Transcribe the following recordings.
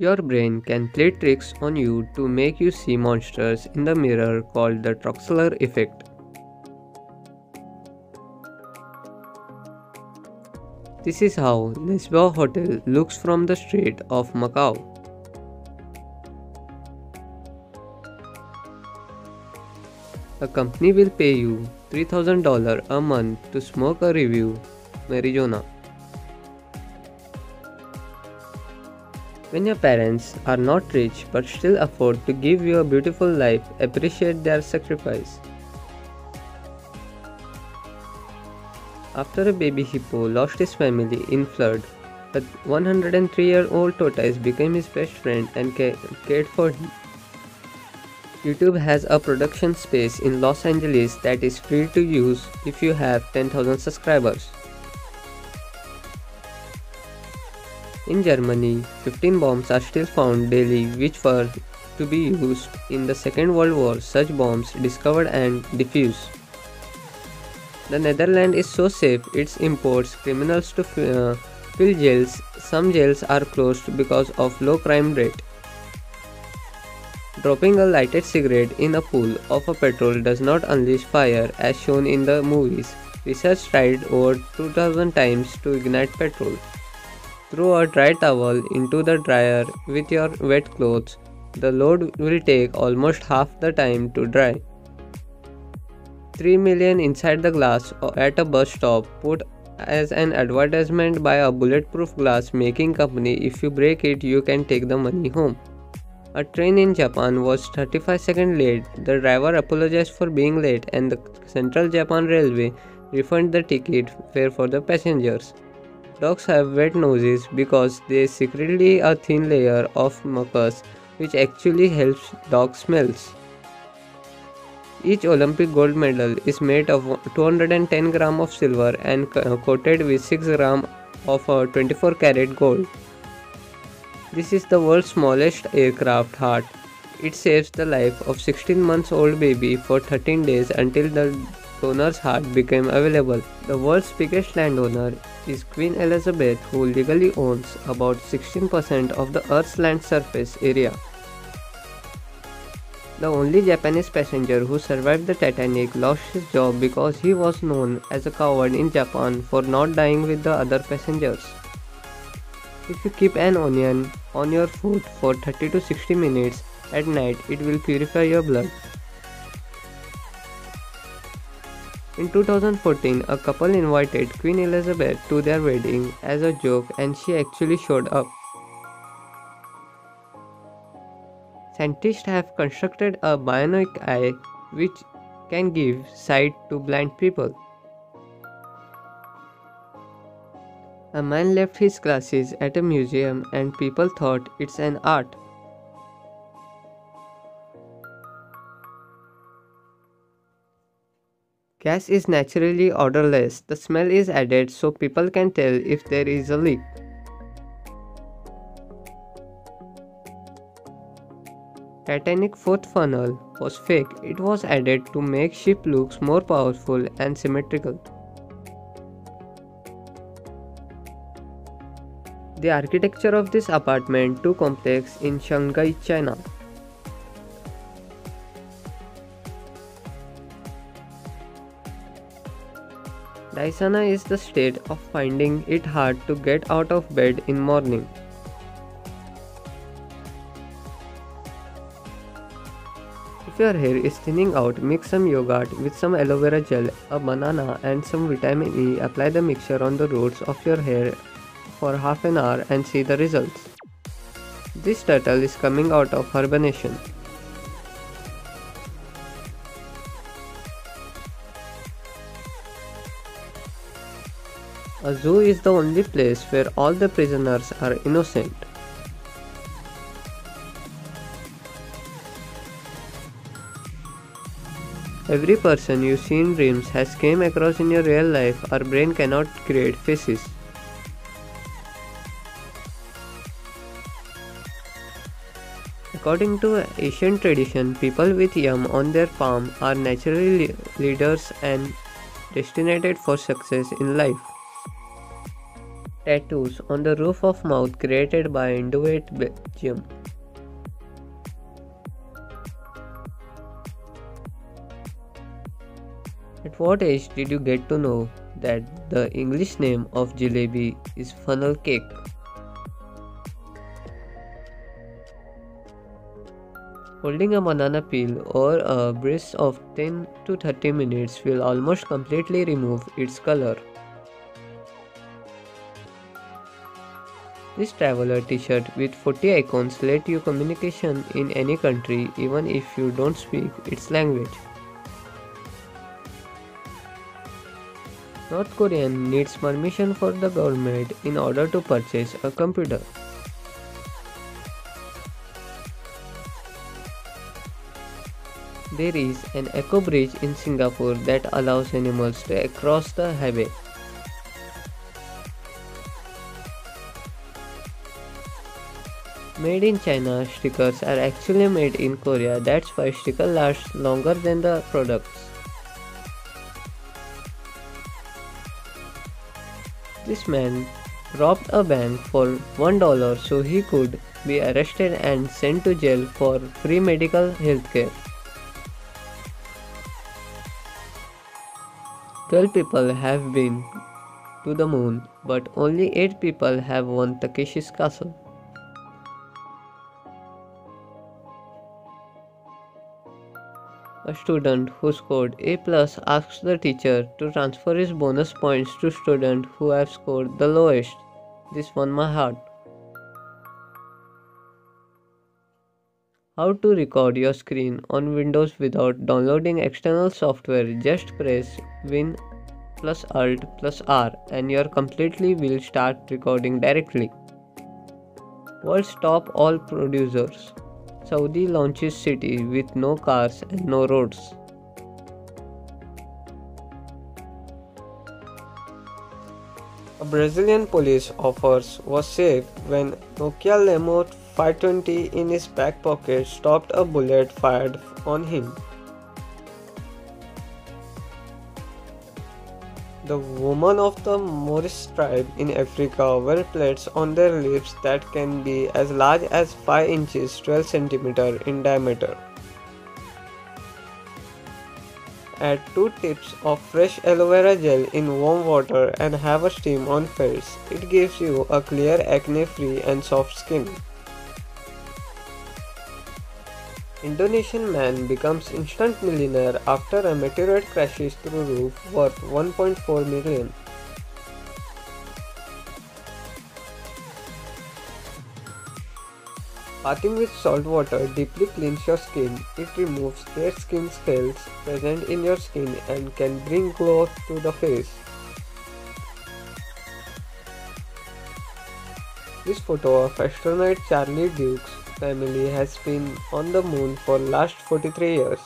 Your brain can play tricks on you to make you see monsters in the mirror called the Troxler effect. This is how Lisboa Hotel looks from the street of Macau. A company will pay you $3000 a month to smoke a review marijuana. When your parents are not rich but still afford to give you a beautiful life, appreciate their sacrifice. After a baby hippo lost his family in flood, a 103-year-old tortoise became his best friend and cared for him. YouTube has a production space in Los Angeles that is free to use if you have 10,000 subscribers. In Germany, 15 bombs are still found daily which were to be used in the Second World War. Such bombs discovered and defused. The Netherlands is so safe it imports criminals to uh, fill jails. Some jails are closed because of low crime rate. Dropping a lighted cigarette in a pool of a petrol does not unleash fire as shown in the movies. Research tried over 2000 times to ignite petrol. Throw a dry towel into the dryer with your wet clothes. The load will take almost half the time to dry. 3 million inside the glass at a bus stop put as an advertisement by a bulletproof glass making company if you break it you can take the money home a train in japan was 35 seconds late the driver apologized for being late and the central japan railway refunded the ticket fare for the passengers Dogs have wet noses because they secretly a thin layer of mucus which actually helps dog smells. Each Olympic gold medal is made of 210 gram of silver and coated with 6 gram of uh, 24 karat gold. This is the world's smallest aircraft heart. It saves the life of 16 months old baby for 13 days until the donor's heart became available. The world's biggest landowner is Queen Elizabeth who legally owns about 16% of the Earth's land surface area. The only Japanese passenger who survived the Titanic lost his job because he was known as a coward in Japan for not dying with the other passengers. If you keep an onion on your foot for 30 to 60 minutes at night, it will purify your blood. In 2014, a couple invited Queen Elizabeth to their wedding as a joke and she actually showed up. Scientists have constructed a bionic eye which can give sight to blind people. A man left his glasses at a museum and people thought it's an art. Gas is naturally odorless. The smell is added so people can tell if there is a leak. Titanic fourth funnel was fake. It was added to make ship looks more powerful and symmetrical. The architecture of this apartment too complex in Shanghai, China. Dysania is the state of finding it hard to get out of bed in morning. If your hair is thinning out, mix some yogurt with some aloe vera gel, a banana and some vitamin E. Apply the mixture on the roots of your hair for half an hour and see the results. This turtle is coming out of hibernation. A zoo is the only place where all the prisoners are innocent. Every person you see in dreams has came across in your real life. Our brain cannot create faces. According to Asian tradition, people with yam on their palm are naturally leaders and destined for success in life. Tattoos on the roof of mouth created by Indovate Belgium. At what age did you get to know that the English name of jalebi is funnel cake? Holding a banana peel or a breeze of 10 to 30 minutes will almost completely remove its color. This traveler t-shirt with 40 icons let you communication in any country even if you don't speak its language. North Korean needs permission for the government in order to purchase a computer. There is an eco bridge in Singapore that allows animals to cross the highway. Made in China stickers are actually made in Korea that's why sticker lasts longer than the products. This man robbed a bank for $1 so he could be arrested and sent to jail for free medical health care. 12 people have been to the moon, but only 8 people have won Takeshi's castle. A student who scored A plus asks the teacher to transfer his bonus points to student who have scored the lowest. This won my heart. How to record your screen on Windows without downloading external software. Just press Win plus Alt plus R and your completely will start recording directly. World's top all producers. Saudi launches city with no cars and no roads. A Brazilian police officer was saved when Nokia Lumia 520 in his back pocket stopped a bullet fired on him. The women of the Mursi tribe in Africa wear plates on their lips that can be as large as 5 inches 12 cm in diameter. Add 2 tips of fresh aloe vera gel in warm water and have a steam on face. It gives you a clear acne free and soft skin. Indonesian man becomes instant millionaire after a meteorite crashes through roof worth 1.4 million. Bathing with salt water deeply cleans your skin. It removes dead skin cells present in your skin and can bring glow to the face. This photo of astronaut Charlie Duke's family has been on the moon for last 43 years.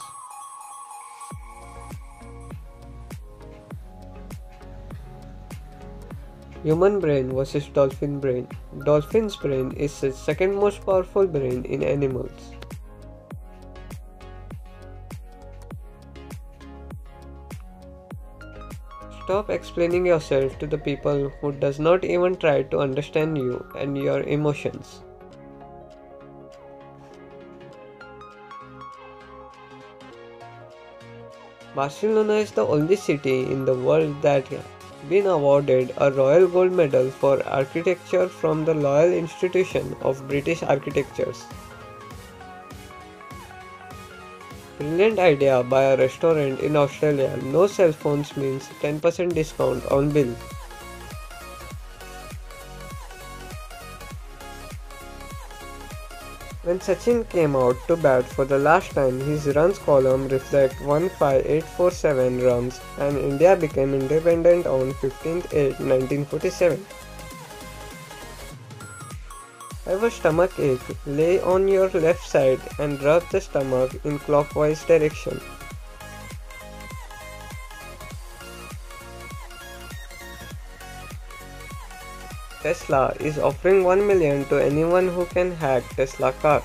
Human brain versus dolphin brain. Dolphin's brain is the second most powerful brain in animals. Stop explaining yourself to the people who does not even try to understand you and your emotions. Barcelona is the only city in the world that has been awarded a Royal Gold Medal for architecture from the Royal Institution of British Architects. Brilliant idea by a restaurant in Australia. No cell phones means 10% discount on bill. When Sachin came out to bat for the last time, his runs column reflect 15847 runs and India became independent on 15th 8 1947. Have a stomach ache, lay on your left side and rub the stomach in clockwise direction. Tesla is offering 1 million to anyone who can hack Tesla car.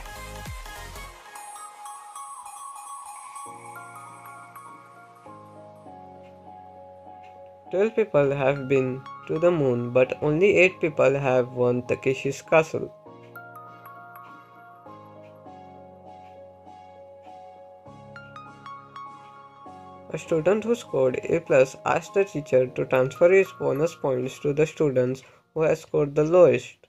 Twelve people have been to the moon, but only 8 people have won Takeshi's Castle. A student who scored A plus asked the teacher to transfer his bonus points to the students who has scored the lowest.